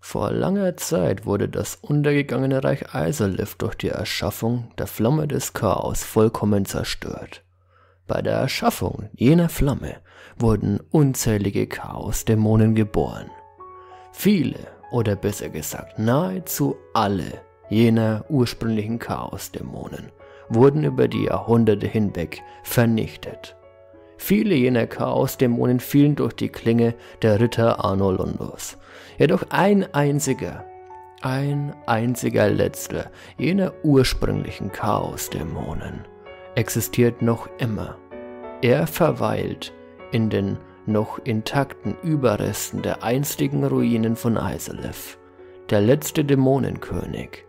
Vor langer Zeit wurde das untergegangene Reich Iserlith durch die Erschaffung der Flamme des Chaos vollkommen zerstört. Bei der Erschaffung jener Flamme wurden unzählige Chaosdämonen geboren. Viele, oder besser gesagt nahezu alle jener ursprünglichen Chaosdämonen wurden über die Jahrhunderte hinweg vernichtet. Viele jener Chaosdämonen fielen durch die Klinge der Ritter Arno Lundos. Jedoch ein einziger, ein einziger letzter jener ursprünglichen Chaosdämonen existiert noch immer. Er verweilt in den noch intakten Überresten der einstigen Ruinen von Iselith, der letzte Dämonenkönig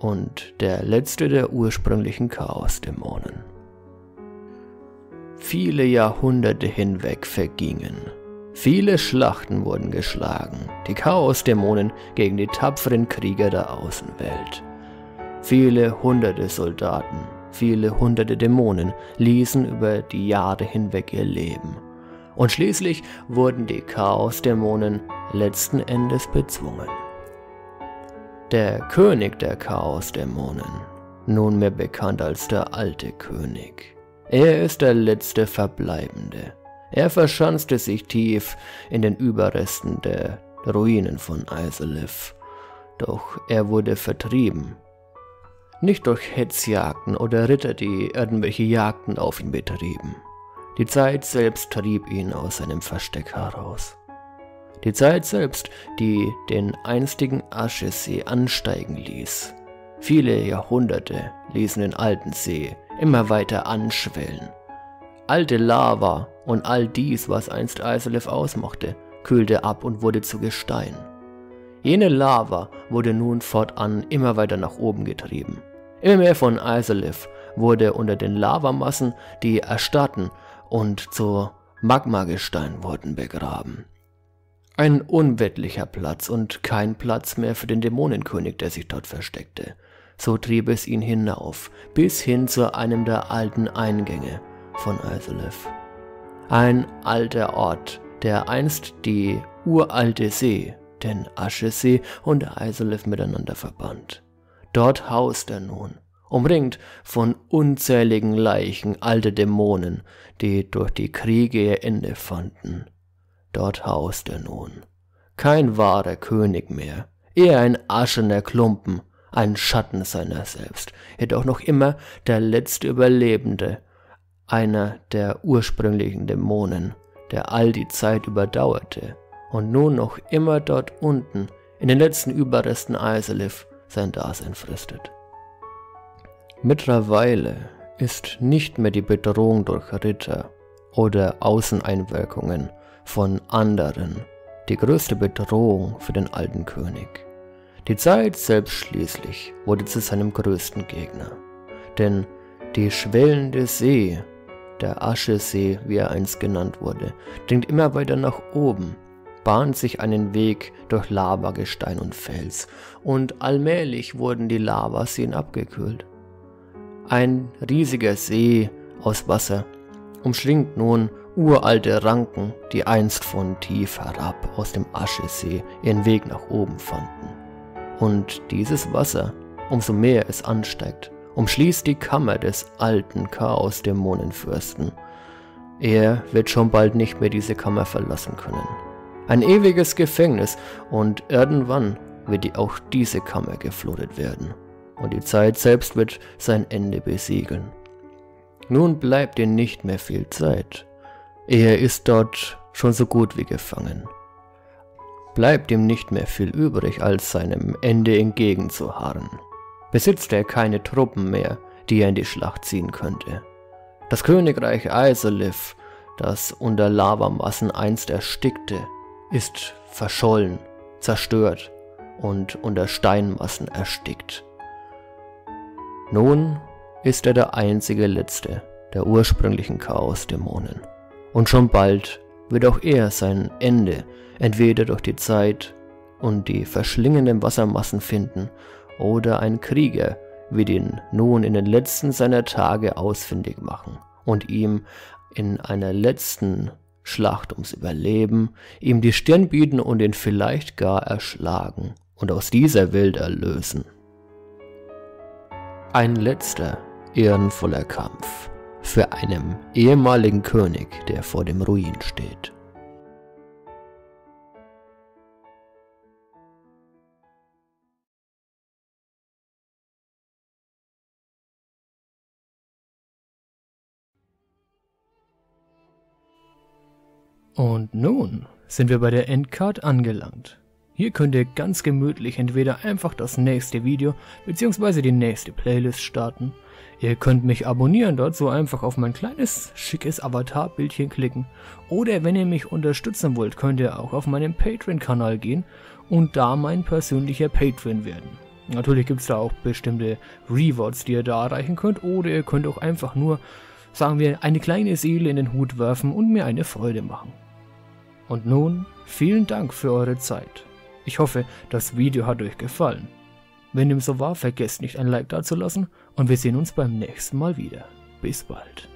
und der letzte der ursprünglichen Chaosdämonen. Viele Jahrhunderte hinweg vergingen. Viele Schlachten wurden geschlagen, die Chaosdämonen gegen die tapferen Krieger der Außenwelt. Viele hunderte Soldaten, viele hunderte Dämonen ließen über die Jahre hinweg ihr Leben. Und schließlich wurden die Chaosdämonen letzten Endes bezwungen. Der König der Chaosdämonen, nunmehr bekannt als der alte König. Er ist der letzte Verbleibende. Er verschanzte sich tief in den Überresten der Ruinen von Iselith. Doch er wurde vertrieben. Nicht durch Hetzjagden oder Ritter, die irgendwelche Jagden auf ihn betrieben. Die Zeit selbst trieb ihn aus seinem Versteck heraus. Die Zeit selbst, die den einstigen Aschesee ansteigen ließ. Viele Jahrhunderte ließen den alten See immer weiter anschwellen. Alte Lava und all dies, was einst Isolith ausmachte, kühlte ab und wurde zu Gestein. Jene Lava wurde nun fortan immer weiter nach oben getrieben. Immer mehr von Isolith wurde unter den Lavamassen, die erstarrten und zu Magmagestein wurden begraben. Ein unwettlicher Platz und kein Platz mehr für den Dämonenkönig, der sich dort versteckte. So trieb es ihn hinauf, bis hin zu einem der alten Eingänge von Isolith. Ein alter Ort, der einst die uralte See, den Aschesee und Isolith miteinander verband. Dort haust er nun, umringt von unzähligen Leichen alter Dämonen, die durch die Kriege ihr Ende fanden. Dort haust er nun. Kein wahrer König mehr, eher ein aschener Klumpen, ein Schatten seiner selbst, jedoch noch immer der letzte Überlebende, einer der ursprünglichen Dämonen, der all die Zeit überdauerte und nun noch immer dort unten in den letzten Überresten Iselith sein Dasein fristet. Mittlerweile ist nicht mehr die Bedrohung durch Ritter oder Außeneinwirkungen von anderen die größte Bedrohung für den alten König. Die Zeit selbst schließlich wurde zu seinem größten Gegner. Denn die schwellende See, der Aschesee, wie er einst genannt wurde, dringt immer weiter nach oben, bahnt sich einen Weg durch Lavagestein und Fels, und allmählich wurden die Lavaseen abgekühlt. Ein riesiger See aus Wasser umschlingt nun uralte Ranken, die einst von tief herab aus dem Aschesee ihren Weg nach oben fanden. Und dieses Wasser, umso mehr es ansteigt, umschließt die Kammer des alten Chaos-Dämonenfürsten. Er wird schon bald nicht mehr diese Kammer verlassen können. Ein ewiges Gefängnis und irgendwann wird auch diese Kammer geflutet werden. Und die Zeit selbst wird sein Ende besiegeln. Nun bleibt ihm nicht mehr viel Zeit. Er ist dort schon so gut wie gefangen. Bleibt ihm nicht mehr viel übrig, als seinem Ende entgegenzuharren. Besitzt er keine Truppen mehr, die er in die Schlacht ziehen könnte. Das Königreich Isolith, das unter Lavamassen einst erstickte, ist verschollen, zerstört und unter Steinmassen erstickt. Nun ist er der einzige Letzte der ursprünglichen Chaosdämonen. Und schon bald wird auch er sein Ende entweder durch die Zeit und die verschlingenden Wassermassen finden oder ein Krieger wird ihn nun in den letzten seiner Tage ausfindig machen und ihm in einer letzten Schlacht ums Überleben, ihm die Stirn bieten und ihn vielleicht gar erschlagen und aus dieser Welt erlösen. Ein letzter, ehrenvoller Kampf für einen ehemaligen König, der vor dem Ruin steht. Und nun sind wir bei der Endcard angelangt. Hier könnt ihr ganz gemütlich entweder einfach das nächste Video bzw. die nächste Playlist starten. Ihr könnt mich abonnieren, dort so einfach auf mein kleines, schickes Avatar-Bildchen klicken. Oder wenn ihr mich unterstützen wollt, könnt ihr auch auf meinen Patreon-Kanal gehen und da mein persönlicher Patreon werden. Natürlich gibt es da auch bestimmte Rewards, die ihr da erreichen könnt. Oder ihr könnt auch einfach nur, sagen wir, eine kleine Seele in den Hut werfen und mir eine Freude machen. Und nun, vielen Dank für eure Zeit. Ich hoffe, das Video hat euch gefallen. Wenn dem so war, vergesst nicht ein Like dazulassen und wir sehen uns beim nächsten Mal wieder. Bis bald.